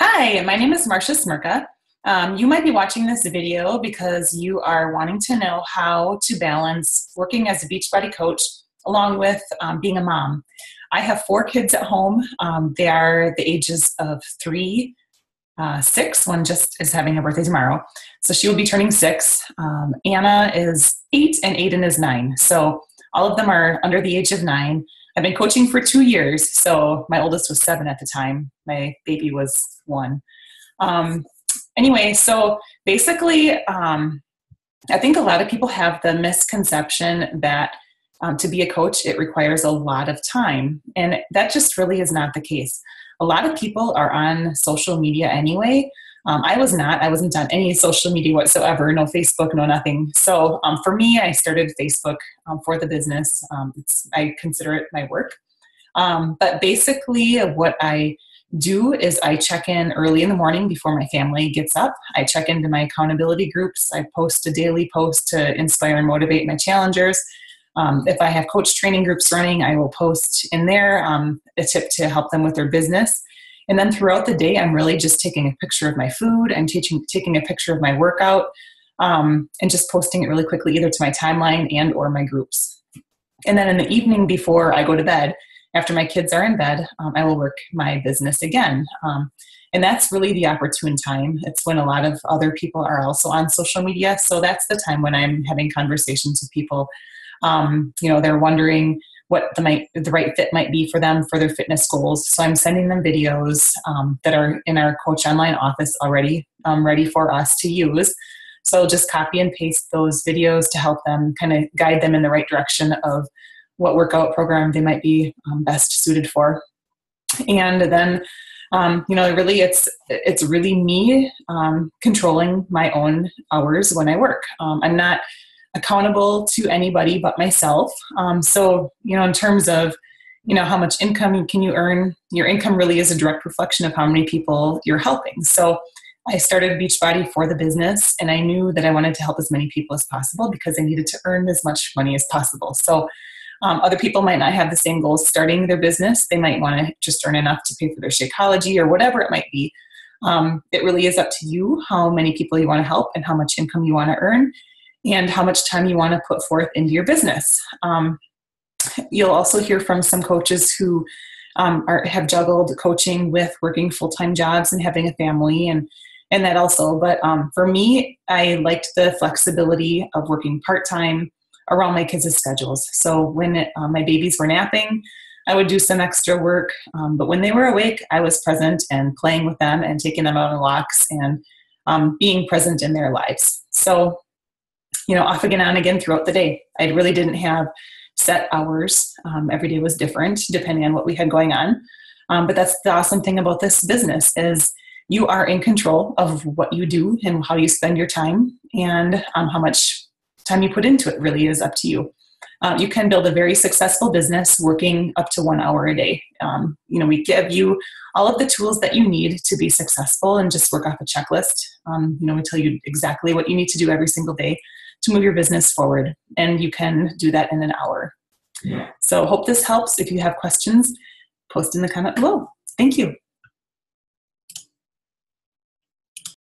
Hi, my name is Marsha Smrcka. Um, you might be watching this video because you are wanting to know how to balance working as a Beachbody coach along with um, being a mom. I have four kids at home. Um, they are the ages of three, uh, six. One just is having a birthday tomorrow. So she will be turning six. Um, Anna is eight and Aiden is nine. So all of them are under the age of nine. I've been coaching for two years. So my oldest was seven at the time. My baby was one. Um, anyway, so basically, um, I think a lot of people have the misconception that um, to be a coach, it requires a lot of time. And that just really is not the case. A lot of people are on social media anyway. Um, I was not. I wasn't on any social media whatsoever. No Facebook, no nothing. So um, for me, I started Facebook um, for the business. Um, I consider it my work. Um, but basically, what I do is I check in early in the morning before my family gets up. I check into my accountability groups. I post a daily post to inspire and motivate my challengers. Um, if I have coach training groups running, I will post in there um, a tip to help them with their business. And then throughout the day, I'm really just taking a picture of my food. I'm teaching, taking a picture of my workout um, and just posting it really quickly either to my timeline and or my groups. And then in the evening before I go to bed, after my kids are in bed, um, I will work my business again. Um, and that's really the opportune time. It's when a lot of other people are also on social media. So that's the time when I'm having conversations with people. Um, you know, they're wondering what the, might, the right fit might be for them for their fitness goals. So I'm sending them videos um, that are in our Coach Online office already um, ready for us to use. So just copy and paste those videos to help them kind of guide them in the right direction of what workout program they might be um, best suited for. And then, um, you know, really, it's it's really me um, controlling my own hours when I work. Um, I'm not accountable to anybody but myself. Um, so, you know, in terms of you know how much income you can you earn, your income really is a direct reflection of how many people you're helping. So. I started Beachbody for the business, and I knew that I wanted to help as many people as possible because I needed to earn as much money as possible. So, um, other people might not have the same goals starting their business. They might want to just earn enough to pay for their Shakeology or whatever it might be. Um, it really is up to you how many people you want to help and how much income you want to earn and how much time you want to put forth into your business. Um, you'll also hear from some coaches who um, are, have juggled coaching with working full-time jobs and having a family and and that also but um, for me i liked the flexibility of working part-time around my kids' schedules. So when it, um, my babies were napping, I would do some extra work. Um, but when they were awake, I was present and playing with them and taking them out on walks and um, being present in their lives. So, you know, off again, on again throughout the day. I really didn't have set hours. Um, every day was different depending on what we had going on. Um, but that's the awesome thing about this business is you are in control of what you do and how you spend your time and um, how much time you put into it really is up to you. Um, you can build a very successful business working up to one hour a day. Um, you know, we give you all of the tools that you need to be successful and just work off a checklist. Um, you know, we tell you exactly what you need to do every single day to move your business forward, and you can do that in an hour. Yeah. So, hope this helps. If you have questions, post in the comment below. Thank you.